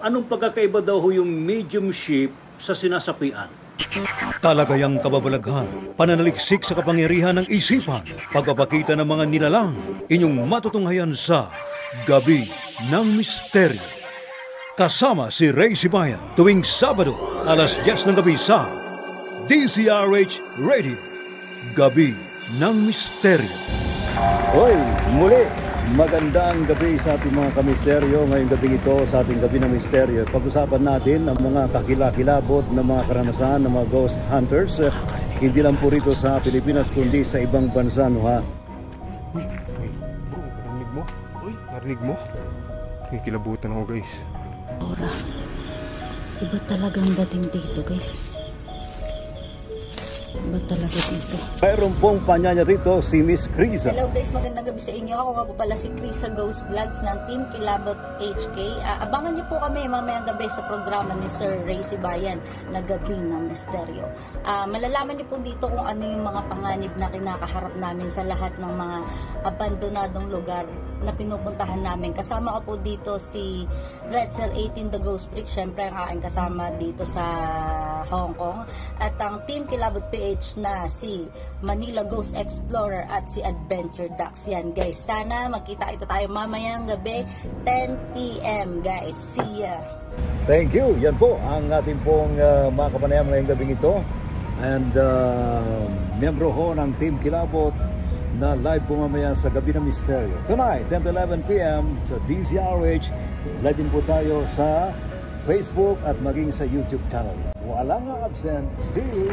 anong pagkakaiba daw ho yung medium ship sa sinasapian? Talagayang kababalaghan, pananaliksik sa kapangyarihan ng isipan, pagpapakita ng mga nilalang, inyong matutunghayan sa Gabi ng Misteryo. Kasama si Ray Sibayan tuwing Sabado, alas 10 ng gabi sa DCRH Radio. Gabi ng Misteryo. Hoy, muli, magandang gabi sa ating mga kamisteryo. Ngayong gabi ito sa ating gabi ng misteryo. Pag-usapan natin ang mga kakilakilabot ng mga karanasan ng mga ghost hunters. Hindi lang po rito sa Pilipinas kundi sa ibang bansa, no ha? Uy, uy, bro, narinig mo? Uy, narinig mo? Nakikilabutan ako guys. Ora, iba talagang dating dito, guys. Iba talaga dito. Mayroon pong panyanya rito si Miss Krisa. Hello guys, magandang gabi sa inyo. Ako nga po pala si Chris sa Ghost Vlogs ng Team Kilabot HK. Ah, abangan niyo po kami mamayang gabi sa programa ni Sir Ray Sibayan na Gabi ng Misteryo. Ah, malalaman niyo po dito kung ano yung mga panganib na kinakaharap namin sa lahat ng mga abandonadong lugar na pinupuntahan namin. Kasama ko po dito si Red Cell 18 The Ghost Freak. Siyempre ang aking kasama dito sa Hong Kong. At ang Team Kilabot PH na si Manila Ghost Explorer at si Adventure Ducks. Yan guys. Sana magkita-kita tayo mamayang gabi 10pm guys. See ya! Thank you. Yan po ang ating pong uh, mga kapanayam ngayong gabing ito. And uh, miyembro ho ng Team Kilabot na live po mamaya sa Gabi ng Misteryo. Tonight, 10 to 11 p.m. sa DZRH. Live din po tayo sa Facebook at maging sa YouTube channel. Walang absent. See you!